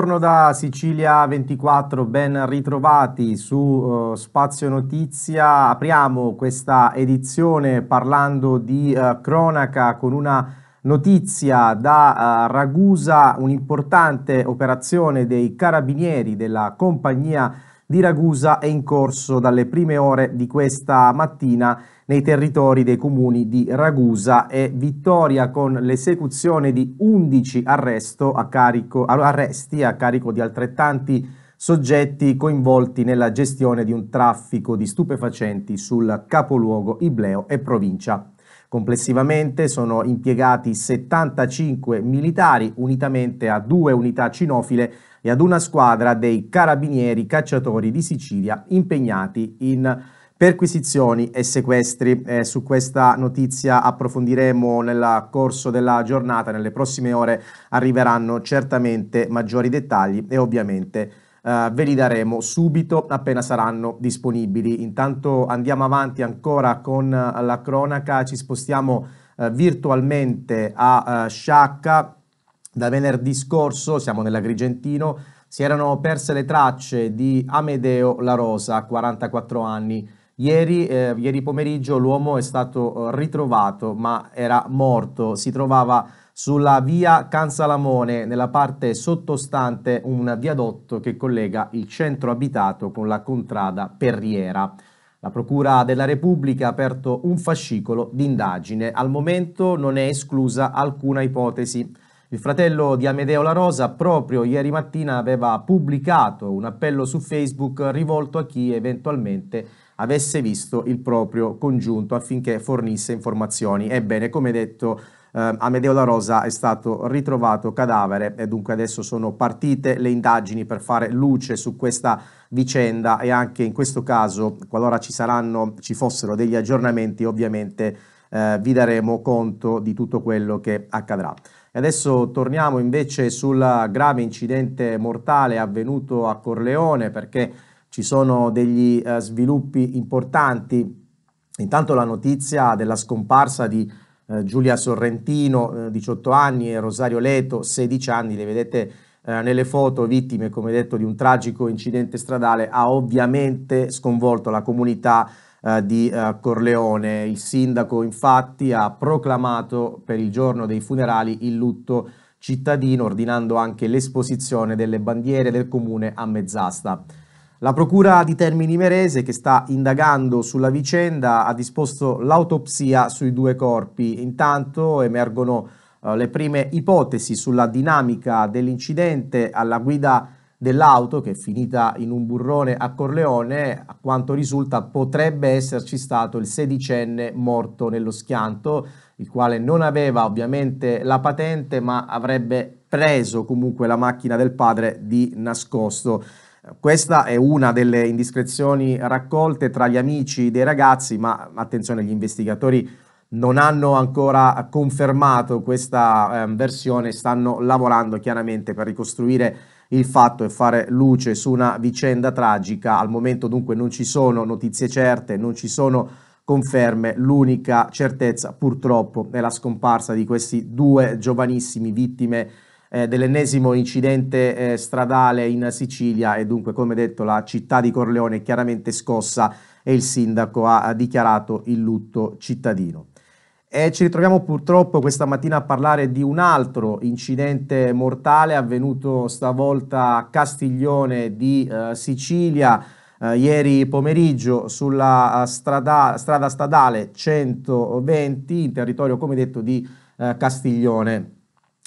Buongiorno da Sicilia 24, ben ritrovati su uh, Spazio Notizia. Apriamo questa edizione parlando di uh, cronaca con una notizia da uh, Ragusa, un'importante operazione dei carabinieri della compagnia di Ragusa è in corso dalle prime ore di questa mattina nei territori dei comuni di Ragusa e Vittoria con l'esecuzione di 11 a carico, arresti a carico di altrettanti soggetti coinvolti nella gestione di un traffico di stupefacenti sul capoluogo Ibleo e provincia. Complessivamente sono impiegati 75 militari unitamente a due unità cinofile e ad una squadra dei carabinieri cacciatori di Sicilia impegnati in Perquisizioni e sequestri. Eh, su questa notizia approfondiremo nel corso della giornata, nelle prossime ore arriveranno certamente maggiori dettagli e ovviamente eh, ve li daremo subito appena saranno disponibili. Intanto andiamo avanti ancora con la cronaca, ci spostiamo eh, virtualmente a eh, Sciacca. Da venerdì scorso, siamo nell'Agrigentino, si erano perse le tracce di Amedeo La Rosa, 44 anni, Ieri, eh, ieri pomeriggio l'uomo è stato eh, ritrovato ma era morto, si trovava sulla via Cansalamone nella parte sottostante un viadotto che collega il centro abitato con la contrada Perriera. La Procura della Repubblica ha aperto un fascicolo d'indagine. Al momento non è esclusa alcuna ipotesi. Il fratello di Amedeo La Rosa proprio ieri mattina aveva pubblicato un appello su Facebook rivolto a chi eventualmente avesse visto il proprio congiunto affinché fornisse informazioni. Ebbene, come detto, eh, Amedeo La Rosa è stato ritrovato cadavere e dunque adesso sono partite le indagini per fare luce su questa vicenda e anche in questo caso, qualora ci saranno, ci fossero degli aggiornamenti, ovviamente eh, vi daremo conto di tutto quello che accadrà. Adesso torniamo invece sul grave incidente mortale avvenuto a Corleone perché ci sono degli uh, sviluppi importanti. Intanto la notizia della scomparsa di uh, Giulia Sorrentino, eh, 18 anni, e Rosario Leto, 16 anni, le vedete nelle foto, vittime, come detto, di un tragico incidente stradale, ha ovviamente sconvolto la comunità di Corleone. Il sindaco infatti ha proclamato per il giorno dei funerali il lutto cittadino, ordinando anche l'esposizione delle bandiere del comune a mezz'asta. La Procura di Termini Merese, che sta indagando sulla vicenda, ha disposto l'autopsia sui due corpi. Intanto emergono eh, le prime ipotesi sulla dinamica dell'incidente alla guida dell'auto che è finita in un burrone a Corleone, a quanto risulta potrebbe esserci stato il sedicenne morto nello schianto, il quale non aveva ovviamente la patente ma avrebbe preso comunque la macchina del padre di nascosto. Questa è una delle indiscrezioni raccolte tra gli amici dei ragazzi, ma attenzione, gli investigatori non hanno ancora confermato questa eh, versione, stanno lavorando chiaramente per ricostruire il fatto e fare luce su una vicenda tragica. Al momento dunque non ci sono notizie certe, non ci sono conferme, l'unica certezza purtroppo è la scomparsa di questi due giovanissimi vittime eh, dell'ennesimo incidente eh, stradale in Sicilia e dunque come detto la città di Corleone è chiaramente scossa e il sindaco ha, ha dichiarato il lutto cittadino. E ci ritroviamo purtroppo questa mattina a parlare di un altro incidente mortale avvenuto stavolta a Castiglione di eh, Sicilia eh, ieri pomeriggio sulla eh, strada, strada, stradale 120 in territorio come detto di eh, Castiglione.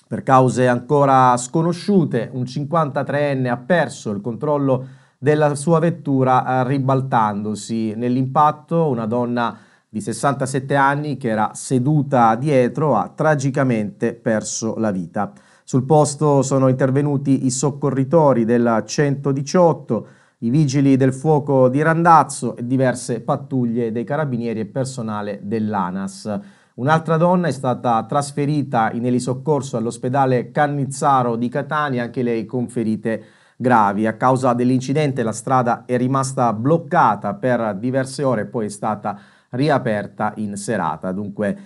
Per cause ancora sconosciute, un 53enne ha perso il controllo della sua vettura eh, ribaltandosi. Nell'impatto una donna di 67 anni che era seduta dietro ha tragicamente perso la vita. Sul posto sono intervenuti i soccorritori del 118, i vigili del fuoco di Randazzo e diverse pattuglie dei carabinieri e personale dell'ANAS. Un'altra donna è stata trasferita in elisoccorso all'ospedale Cannizzaro di Catania, anche lei con ferite gravi. A causa dell'incidente la strada è rimasta bloccata per diverse ore e poi è stata riaperta in serata. Dunque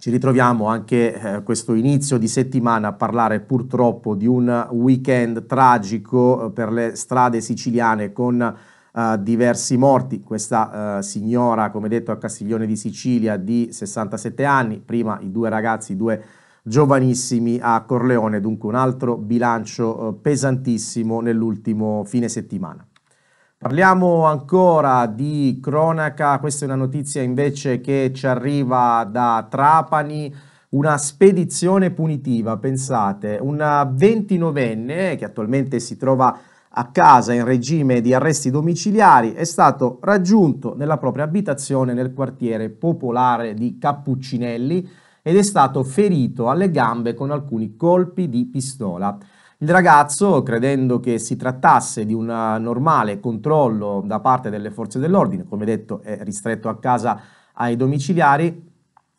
Ci ritroviamo anche eh, questo inizio di settimana a parlare purtroppo di un weekend tragico eh, per le strade siciliane con eh, diversi morti. Questa eh, signora, come detto, a Castiglione di Sicilia di 67 anni, prima i due ragazzi, i due giovanissimi a Corleone, dunque un altro bilancio eh, pesantissimo nell'ultimo fine settimana. Parliamo ancora di cronaca, questa è una notizia invece che ci arriva da Trapani, una spedizione punitiva, pensate, una 29enne che attualmente si trova a casa in regime di arresti domiciliari è stato raggiunto nella propria abitazione nel quartiere popolare di Cappuccinelli ed è stato ferito alle gambe con alcuni colpi di pistola. Il ragazzo, credendo che si trattasse di un normale controllo da parte delle forze dell'ordine, come detto è ristretto a casa ai domiciliari,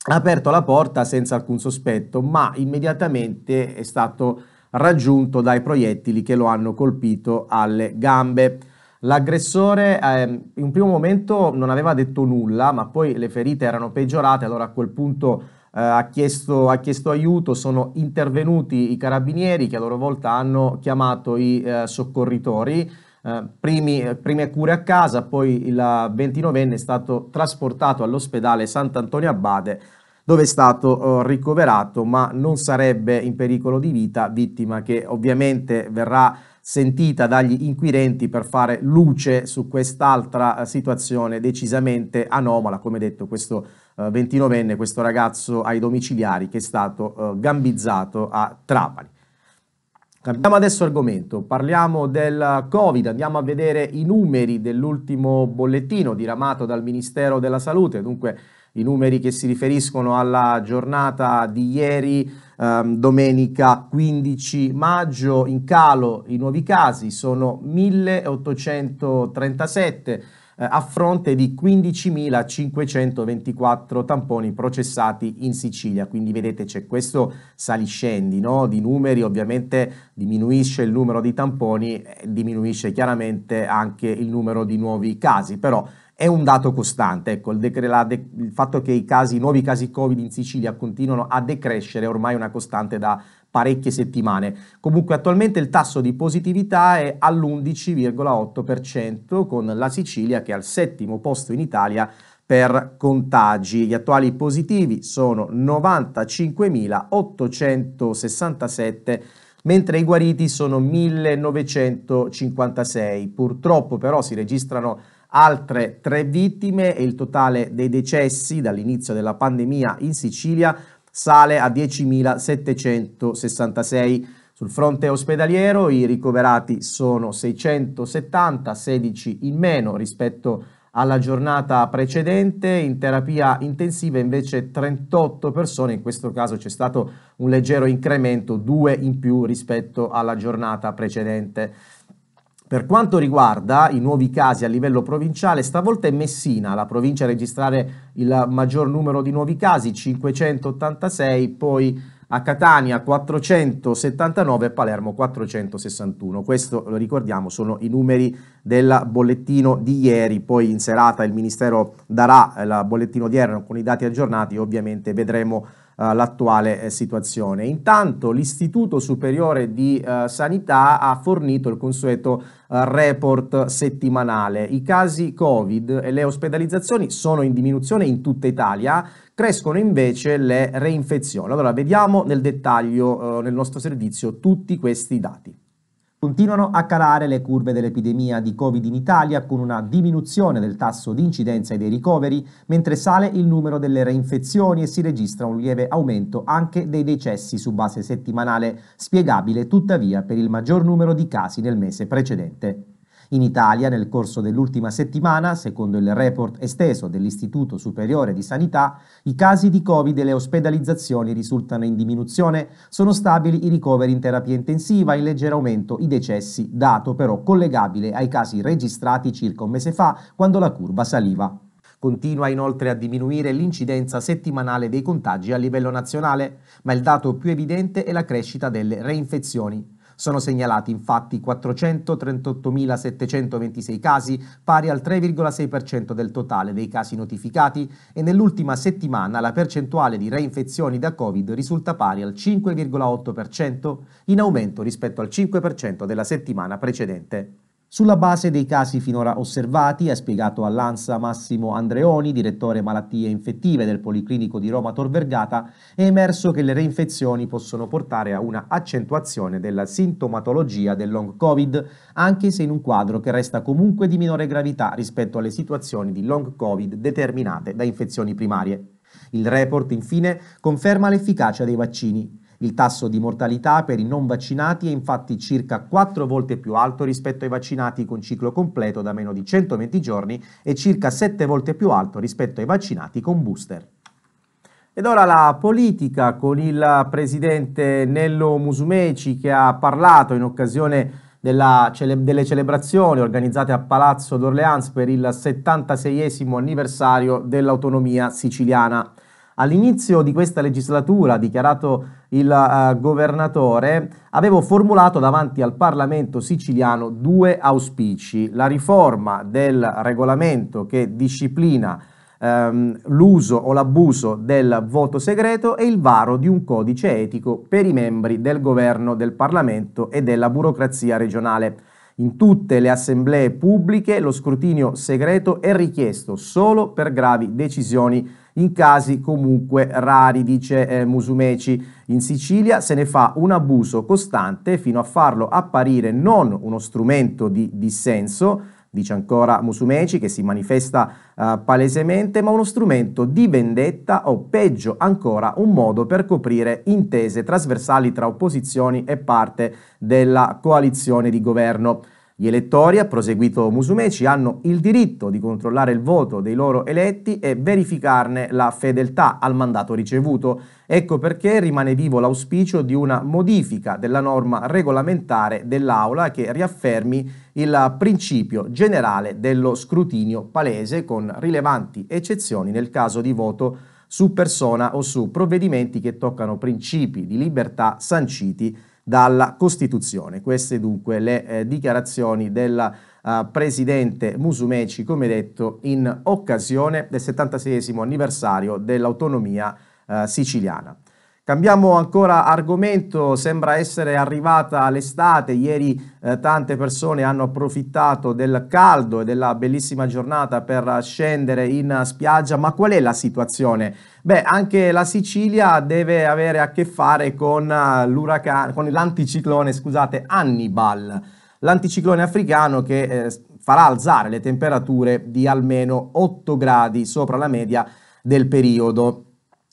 ha aperto la porta senza alcun sospetto, ma immediatamente è stato raggiunto dai proiettili che lo hanno colpito alle gambe. L'aggressore eh, in un primo momento non aveva detto nulla, ma poi le ferite erano peggiorate, allora a quel punto eh, ha, chiesto, ha, chiesto, aiuto, sono intervenuti i carabinieri che a loro volta hanno chiamato i eh, soccorritori, eh, primi, prime cure a casa, poi il 29enne è stato trasportato all'ospedale Sant'Antonio Abate dove è stato eh, ricoverato ma non sarebbe in pericolo di vita, vittima che ovviamente verrà sentita dagli inquirenti per fare luce su quest'altra eh, situazione decisamente anomala, come detto questo 29enne, eh, questo ragazzo ai domiciliari che è stato gambizzato a Trapani. Cambiamo adesso argomento, parliamo del Covid, andiamo a vedere i numeri dell'ultimo bollettino diramato dal Ministero della Salute, dunque i numeri che si riferiscono alla giornata di ieri, ehm, domenica 15 maggio, in calo i nuovi casi sono 1837 eh, a fronte di 15.524 tamponi processati in Sicilia. Quindi vedete c'è questo saliscendi no? di numeri, ovviamente diminuisce il numero di tamponi, diminuisce chiaramente anche il numero di nuovi casi, però è un dato costante, ecco, il, il, fatto che i, casi, i nuovi casi Covid in Sicilia continuano a decrescere è ormai una costante da parecchie settimane. Comunque attualmente il tasso di positività è all'11,8% con la Sicilia che è al settimo posto in Italia per contagi. Gli attuali positivi sono 95.867 mentre i guariti sono 1956. Purtroppo però si registrano altre tre vittime e il totale dei decessi dall'inizio della pandemia in Sicilia sale a 10.766. Sul fronte ospedaliero i ricoverati sono 670, 16 in meno rispetto alla giornata precedente, in terapia intensiva invece 38 persone, in questo caso c'è stato un leggero incremento, due in più rispetto alla giornata precedente. Per quanto riguarda i nuovi casi a livello provinciale, stavolta è Messina la provincia a registrare il maggior numero di nuovi casi, 586, poi a Catania 479 e Palermo 461. Questo, lo ricordiamo, sono i numeri del bollettino di ieri, poi in serata il Ministero darà il bollettino di ieri con i dati aggiornati, ovviamente vedremo uh, l'attuale eh, situazione. Intanto l'Istituto Superiore di uh, Sanità ha fornito il consueto report settimanale. I casi Covid e le ospedalizzazioni sono in diminuzione in tutta Italia, crescono invece le reinfezioni. Allora vediamo nel dettaglio eh, nel nostro servizio tutti questi dati. Continuano a calare le curve dell'epidemia di Covid in Italia con una diminuzione del tasso di incidenza e dei ricoveri, mentre sale il numero delle reinfezioni e si registra un lieve aumento anche dei decessi su base settimanale, spiegabile tuttavia per il maggior numero di casi nel mese precedente. In Italia, nel corso dell'ultima settimana, secondo il report esteso dell'Istituto Superiore di Sanità, i casi di Covid e le ospedalizzazioni risultano in diminuzione, sono stabili i ricoveri in terapia intensiva, in leggero aumento i decessi, dato però collegabile ai casi registrati circa un mese fa, quando la curva saliva. Continua inoltre a diminuire l'incidenza settimanale dei contagi a livello nazionale, ma il dato più evidente è la crescita delle reinfezioni. Sono segnalati infatti 438.726 casi, pari al 3,6% del totale dei casi notificati e nell'ultima settimana la percentuale di reinfezioni da Covid risulta pari al 5,8%, in aumento rispetto al 5% della settimana precedente. Sulla base dei casi finora osservati, ha spiegato all'ANSA Massimo Andreoni, direttore malattie infettive del Policlinico di Roma Tor Vergata, è emerso che le reinfezioni possono portare a una accentuazione della sintomatologia del long Covid, anche se in un quadro che resta comunque di minore gravità rispetto alle situazioni di long Covid determinate da infezioni primarie. Il report, infine, conferma l'efficacia dei vaccini. Il tasso di mortalità per i non vaccinati è infatti circa 4 volte più alto rispetto ai vaccinati con ciclo completo da meno di 120 giorni e circa 7 volte più alto rispetto ai vaccinati con booster. Ed ora la politica con il presidente Nello Musumeci che ha parlato in occasione della, delle celebrazioni organizzate a Palazzo d'Orleans per il 76esimo anniversario dell'autonomia siciliana. All'inizio di questa legislatura, ha dichiarato il uh, governatore, avevo formulato davanti al Parlamento siciliano due auspici. La riforma del regolamento che disciplina ehm, l'uso o l'abuso del voto segreto e il varo di un codice etico per i membri del governo, del Parlamento e della burocrazia regionale. In tutte le assemblee pubbliche lo scrutinio segreto è richiesto solo per gravi decisioni in casi comunque rari, dice eh, Musumeci. In Sicilia se ne fa un abuso costante fino a farlo apparire non uno strumento di dissenso, dice ancora Musumeci, che si manifesta uh, palesemente, ma uno strumento di vendetta o peggio ancora un modo per coprire intese trasversali tra opposizioni e parte della coalizione di governo. Gli elettori, ha proseguito Musumeci, hanno il diritto di controllare il voto dei loro eletti e verificarne la fedeltà al mandato ricevuto. Ecco perché rimane vivo l'auspicio di una modifica della norma regolamentare dell'Aula che riaffermi il principio generale dello scrutinio palese con rilevanti eccezioni nel caso di voto su persona o su provvedimenti che toccano principi di libertà sanciti dalla Costituzione. Queste dunque le eh, dichiarazioni del uh, presidente Musumeci, come detto, in occasione del 76 anniversario dell'autonomia uh, siciliana. Cambiamo ancora argomento, sembra essere arrivata l'estate, ieri eh, tante persone hanno approfittato del caldo e della bellissima giornata per scendere in spiaggia, ma qual è la situazione? Beh, anche la Sicilia deve avere a che fare con l'uragano, con l'anticiclone, scusate, Hannibal, l'anticiclone africano che eh, farà alzare le temperature di almeno 8 gradi sopra la media del periodo.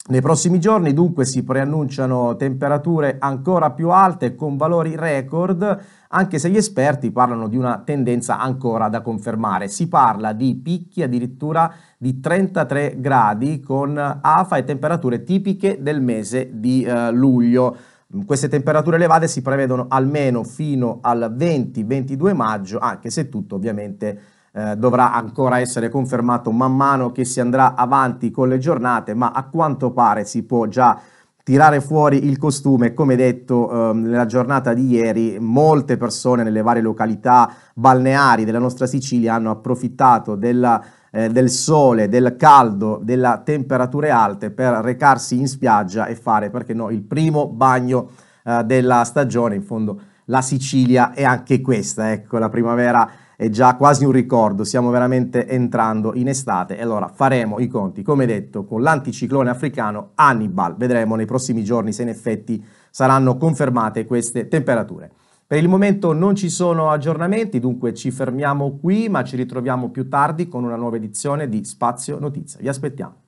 Nei prossimi giorni dunque si preannunciano temperature ancora più alte con valori record, anche se gli esperti parlano di una tendenza ancora da confermare. Si parla di picchi addirittura di 33 gradi con AFA e temperature tipiche del mese di eh, luglio. Queste temperature elevate si prevedono almeno fino al 20-22 maggio, anche se tutto ovviamente eh, dovrà ancora essere confermato man mano che si andrà avanti con le giornate, ma a quanto pare si può già tirare fuori il costume. Come detto eh, nella giornata di ieri, molte persone nelle varie località balneari della nostra Sicilia hanno approfittato della, eh, del sole, del caldo, delle temperature alte per recarsi in spiaggia e fare, perché no, il primo bagno eh, della stagione. In fondo la Sicilia è anche questa, ecco, la primavera è già quasi un ricordo, stiamo veramente entrando in estate e allora faremo i conti, come detto, con l'anticiclone africano Hannibal. Vedremo nei prossimi giorni se in effetti saranno confermate queste temperature. Per il momento non ci sono aggiornamenti, dunque ci fermiamo qui, ma ci ritroviamo più tardi con una nuova edizione di Spazio Notizie. Vi aspettiamo.